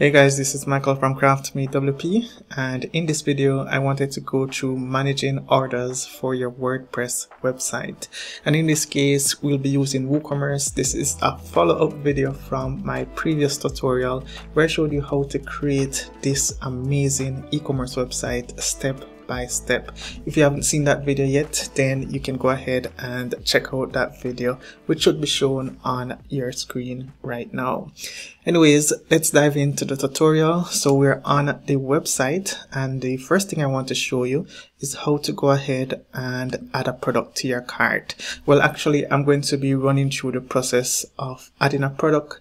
Hey guys, this is Michael from Craft Me WP and in this video I wanted to go through managing orders for your WordPress website and in this case we'll be using WooCommerce. This is a follow-up video from my previous tutorial where I showed you how to create this amazing e-commerce website step by step. If you haven't seen that video yet, then you can go ahead and check out that video, which should be shown on your screen right now. Anyways, let's dive into the tutorial. So we're on the website and the first thing I want to show you is how to go ahead and add a product to your cart. Well, actually, I'm going to be running through the process of adding a product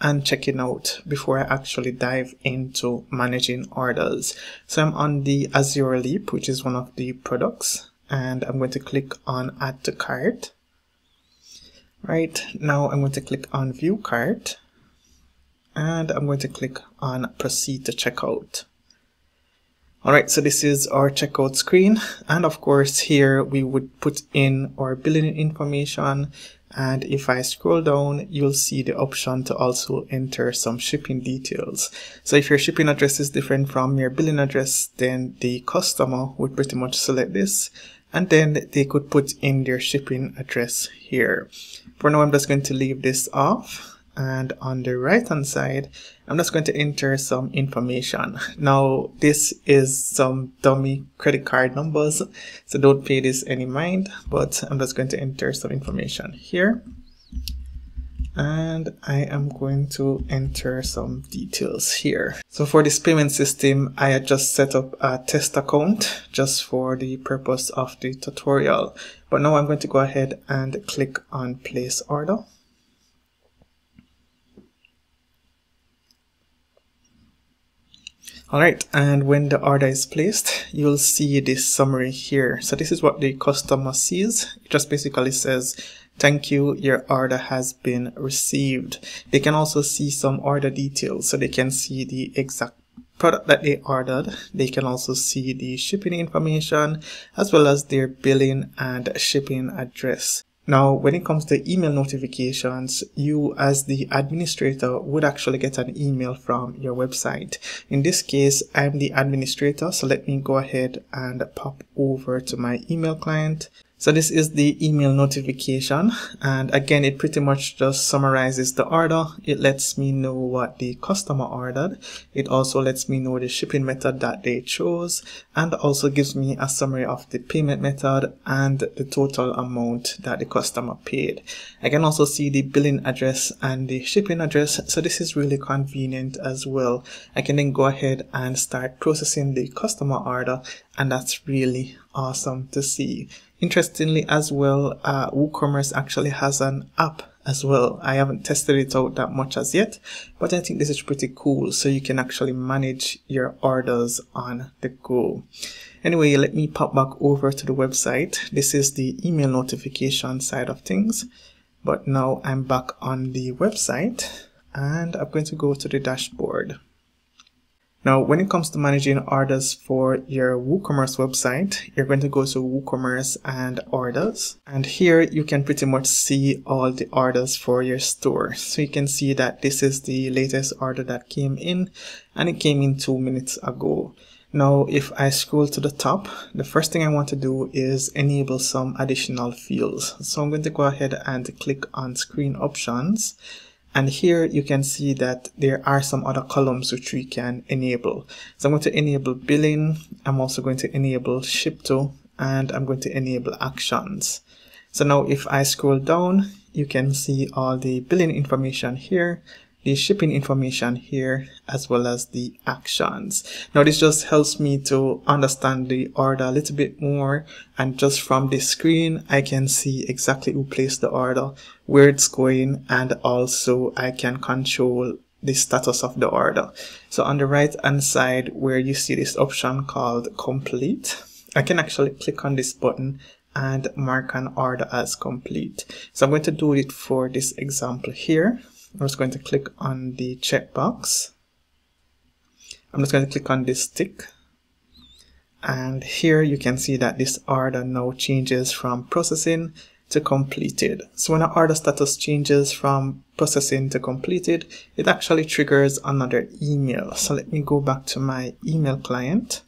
and checking out before I actually dive into managing orders. So I'm on the Azure Leap, which is one of the products, and I'm going to click on add to cart. Right now, I'm going to click on view cart and I'm going to click on proceed to checkout. Alright, so this is our checkout screen. And of course, here we would put in our billing information. And if I scroll down, you'll see the option to also enter some shipping details. So if your shipping address is different from your billing address, then the customer would pretty much select this. And then they could put in their shipping address here. For now, I'm just going to leave this off and on the right hand side I'm just going to enter some information now this is some dummy credit card numbers so don't pay this any mind but I'm just going to enter some information here and I am going to enter some details here. So for this payment system, I had just set up a test account just for the purpose of the tutorial. But now I'm going to go ahead and click on place order. Alright, and when the order is placed, you'll see this summary here. So this is what the customer sees. It just basically says, thank you, your order has been received. They can also see some order details, so they can see the exact product that they ordered. They can also see the shipping information as well as their billing and shipping address. Now, when it comes to email notifications, you as the administrator would actually get an email from your website. In this case, I'm the administrator, so let me go ahead and pop over to my email client so this is the email notification and again it pretty much just summarizes the order. It lets me know what the customer ordered. It also lets me know the shipping method that they chose and also gives me a summary of the payment method and the total amount that the customer paid. I can also see the billing address and the shipping address so this is really convenient as well. I can then go ahead and start processing the customer order and that's really awesome to see. Interestingly as well, uh, WooCommerce actually has an app as well. I haven't tested it out that much as yet, but I think this is pretty cool. So you can actually manage your orders on the go. Anyway, let me pop back over to the website. This is the email notification side of things. But now I'm back on the website and I'm going to go to the dashboard. Now, when it comes to managing orders for your WooCommerce website, you're going to go to WooCommerce and orders. And here you can pretty much see all the orders for your store. So you can see that this is the latest order that came in and it came in two minutes ago. Now, if I scroll to the top, the first thing I want to do is enable some additional fields. So I'm going to go ahead and click on screen options and here you can see that there are some other columns which we can enable. So I'm going to enable billing. I'm also going to enable ship to, and I'm going to enable actions. So now if I scroll down, you can see all the billing information here the shipping information here as well as the actions. Now this just helps me to understand the order a little bit more and just from this screen I can see exactly who placed the order, where it's going and also I can control the status of the order. So on the right hand side where you see this option called complete, I can actually click on this button and mark an order as complete. So I'm going to do it for this example here. I'm just going to click on the checkbox. I'm just going to click on this tick. And here you can see that this order now changes from processing to completed. So when an order status changes from processing to completed, it actually triggers another email. So let me go back to my email client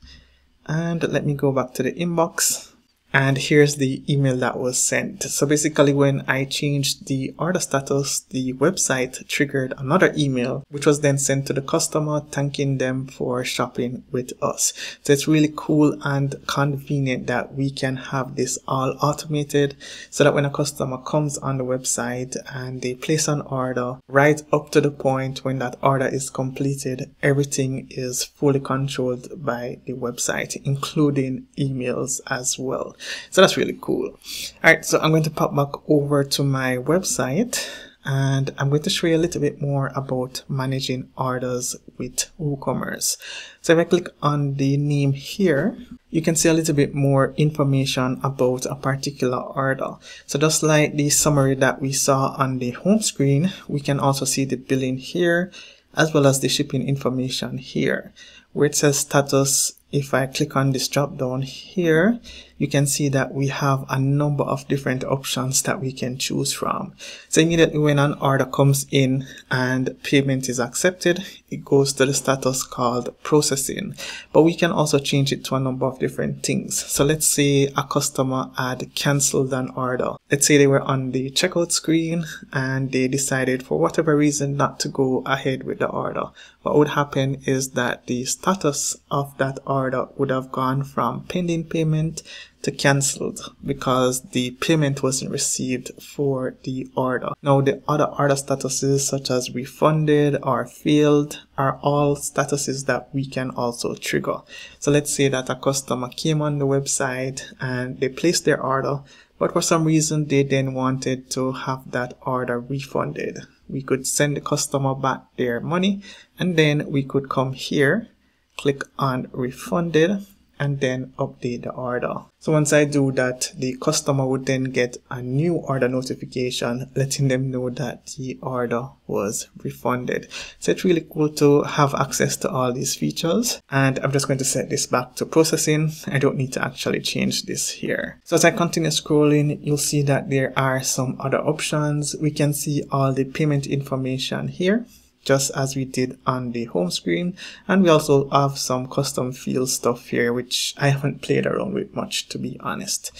and let me go back to the inbox and here's the email that was sent. So basically when I changed the order status, the website triggered another email, which was then sent to the customer thanking them for shopping with us. So it's really cool and convenient that we can have this all automated so that when a customer comes on the website and they place an order right up to the point when that order is completed, everything is fully controlled by the website, including emails as well. So that's really cool. All right, so I'm going to pop back over to my website and I'm going to show you a little bit more about managing orders with WooCommerce. So if I click on the name here, you can see a little bit more information about a particular order. So just like the summary that we saw on the home screen, we can also see the billing here as well as the shipping information here where it says status if I click on this drop down here, you can see that we have a number of different options that we can choose from. So immediately when an order comes in and payment is accepted, it goes to the status called processing. But we can also change it to a number of different things. So let's say a customer had canceled an order. Let's say they were on the checkout screen and they decided for whatever reason not to go ahead with the order. What would happen is that the status of that order would have gone from pending payment to cancelled because the payment wasn't received for the order. Now the other order statuses such as refunded or failed are all statuses that we can also trigger. So let's say that a customer came on the website and they placed their order but for some reason they then wanted to have that order refunded. We could send the customer back their money and then we could come here, click on refunded and then update the order. So once I do that, the customer would then get a new order notification letting them know that the order was refunded. So it's really cool to have access to all these features. And I'm just going to set this back to processing. I don't need to actually change this here. So as I continue scrolling, you'll see that there are some other options. We can see all the payment information here just as we did on the home screen. And we also have some custom field stuff here, which I haven't played around with much, to be honest.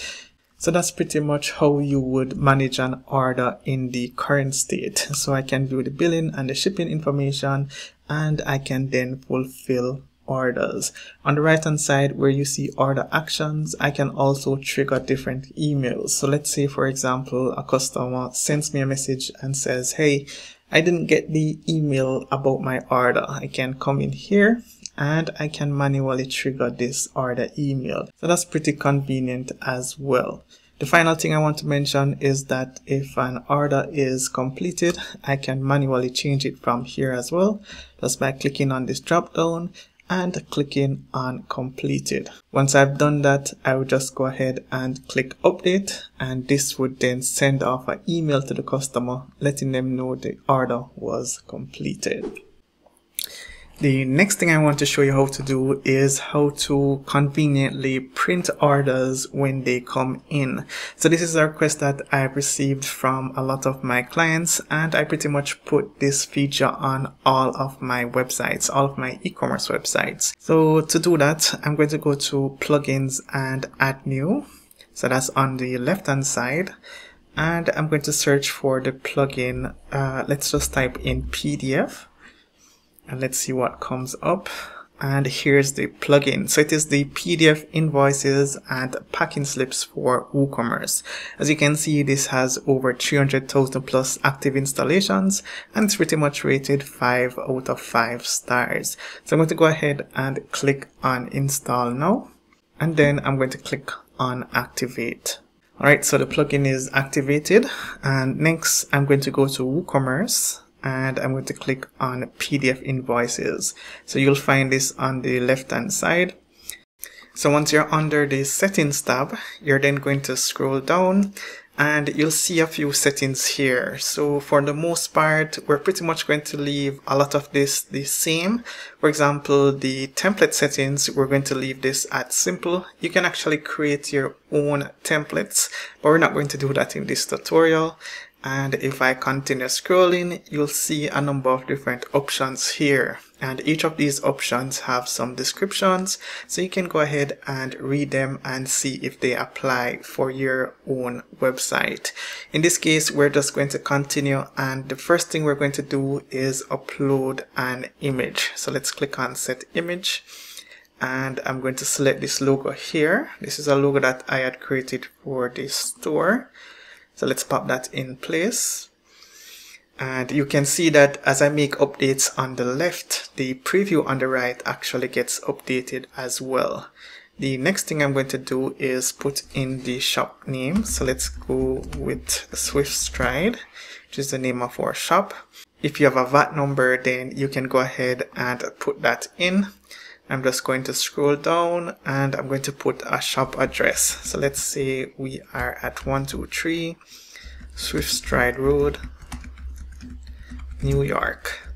So that's pretty much how you would manage an order in the current state. So I can view the billing and the shipping information, and I can then fulfill orders. On the right hand side where you see order actions, I can also trigger different emails. So let's say for example, a customer sends me a message and says, hey, I didn't get the email about my order. I can come in here and I can manually trigger this order email. So that's pretty convenient as well. The final thing I want to mention is that if an order is completed, I can manually change it from here as well, just by clicking on this drop down and clicking on completed. Once I've done that, I will just go ahead and click update and this would then send off an email to the customer letting them know the order was completed. The next thing I want to show you how to do is how to conveniently print orders when they come in. So this is a request that I've received from a lot of my clients and I pretty much put this feature on all of my websites, all of my e-commerce websites. So to do that, I'm going to go to plugins and add new. So that's on the left hand side and I'm going to search for the plugin. Uh, let's just type in PDF and let's see what comes up and here's the plugin. So it is the PDF invoices and packing slips for WooCommerce. As you can see, this has over 300,000 plus active installations and it's pretty much rated 5 out of 5 stars. So I'm going to go ahead and click on install now and then I'm going to click on activate. Alright, so the plugin is activated and next I'm going to go to WooCommerce and I'm going to click on PDF invoices. So you'll find this on the left hand side. So once you're under the settings tab, you're then going to scroll down and you'll see a few settings here. So for the most part, we're pretty much going to leave a lot of this the same. For example, the template settings, we're going to leave this at simple. You can actually create your own templates, but we're not going to do that in this tutorial and if I continue scrolling you'll see a number of different options here. And each of these options have some descriptions so you can go ahead and read them and see if they apply for your own website. In this case we're just going to continue and the first thing we're going to do is upload an image. So let's click on set image and I'm going to select this logo here. This is a logo that I had created for this store so let's pop that in place. And you can see that as I make updates on the left, the preview on the right actually gets updated as well. The next thing I'm going to do is put in the shop name. So let's go with Swift Stride, which is the name of our shop. If you have a VAT number, then you can go ahead and put that in. I'm just going to scroll down and I'm going to put a shop address. So let's say we are at 123 Swift Stride Road, New York.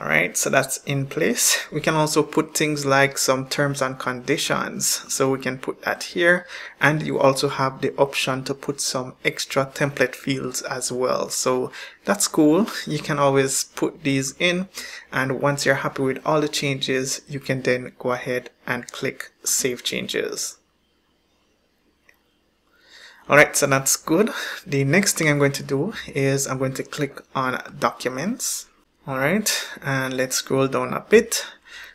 All right, so that's in place. We can also put things like some terms and conditions. So we can put that here. And you also have the option to put some extra template fields as well. So that's cool. You can always put these in. And once you're happy with all the changes, you can then go ahead and click Save Changes. Alright, so that's good. The next thing I'm going to do is I'm going to click on Documents Alright, and let's scroll down a bit.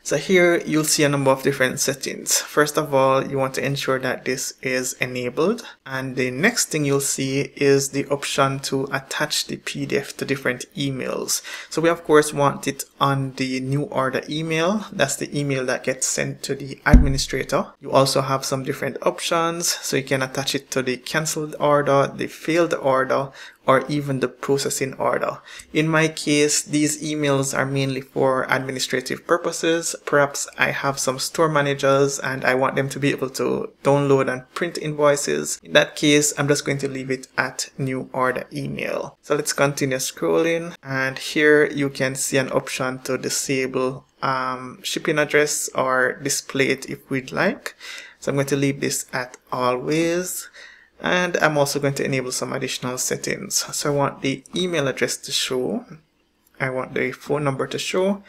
So here you'll see a number of different settings. First of all, you want to ensure that this is enabled. And the next thing you'll see is the option to attach the PDF to different emails. So we of course want it on the new order email. That's the email that gets sent to the administrator. You also have some different options. So you can attach it to the canceled order, the failed order, or even the processing order. In my case, these emails are mainly for administrative purposes. Perhaps I have some store managers and I want them to be able to download and print invoices. In that case, I'm just going to leave it at new order email. So let's continue scrolling and here you can see an option to disable um, shipping address or display it if we'd like. So I'm going to leave this at always and I'm also going to enable some additional settings. So I want the email address to show, I want the phone number to show,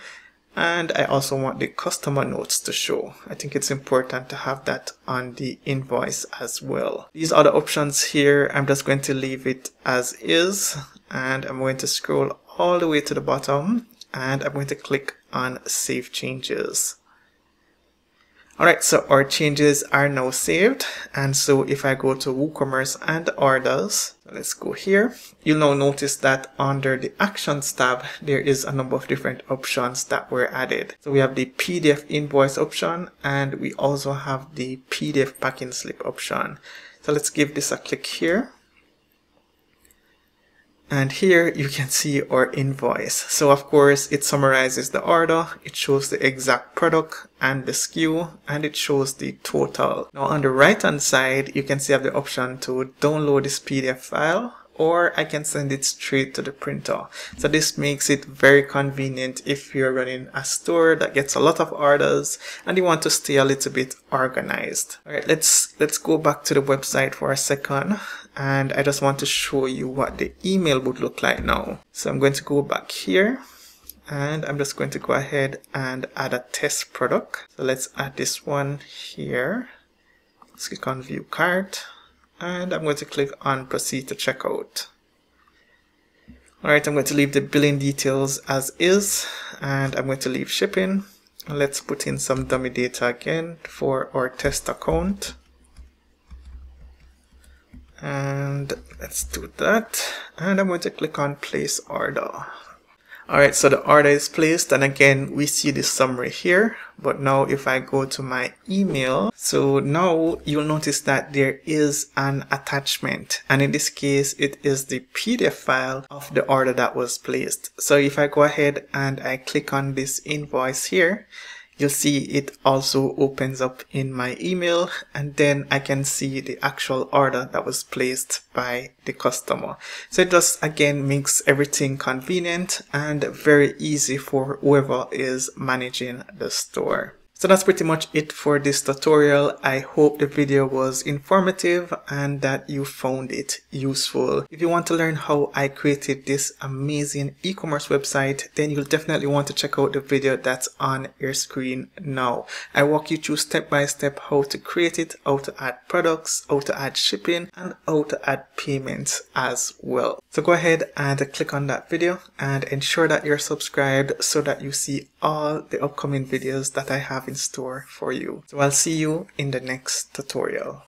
and I also want the customer notes to show. I think it's important to have that on the invoice as well. These other options here, I'm just going to leave it as is, and I'm going to scroll all the way to the bottom, and I'm going to click on Save Changes. Alright, so our changes are now saved. And so if I go to WooCommerce and orders, let's go here. You'll now notice that under the actions tab, there is a number of different options that were added. So we have the PDF invoice option and we also have the PDF packing slip option. So let's give this a click here. And here you can see our invoice. So of course it summarizes the order, it shows the exact product and the SKU, and it shows the total. Now on the right hand side, you can see have the option to download this PDF file or I can send it straight to the printer. So this makes it very convenient if you're running a store that gets a lot of orders and you want to stay a little bit organized. All right, let's let's go back to the website for a second and I just want to show you what the email would look like now. So I'm going to go back here and I'm just going to go ahead and add a test product. So let's add this one here. Let's click on view cart and I'm going to click on proceed to checkout. Alright, I'm going to leave the billing details as is and I'm going to leave shipping. Let's put in some dummy data again for our test account. And let's do that. And I'm going to click on place order. Alright, so the order is placed and again we see the summary here. But now if I go to my email, so now you'll notice that there is an attachment and in this case it is the PDF file of the order that was placed. So if I go ahead and I click on this invoice here, you'll see it also opens up in my email and then I can see the actual order that was placed by the customer. So it just again makes everything convenient and very easy for whoever is managing the store. So that's pretty much it for this tutorial. I hope the video was informative and that you found it useful. If you want to learn how I created this amazing e-commerce website, then you'll definitely want to check out the video that's on your screen now. I walk you through step by step how to create it, how to add products, how to add shipping, and how to add payments as well. So go ahead and click on that video and ensure that you're subscribed so that you see all the upcoming videos that I have in store for you. So I'll see you in the next tutorial.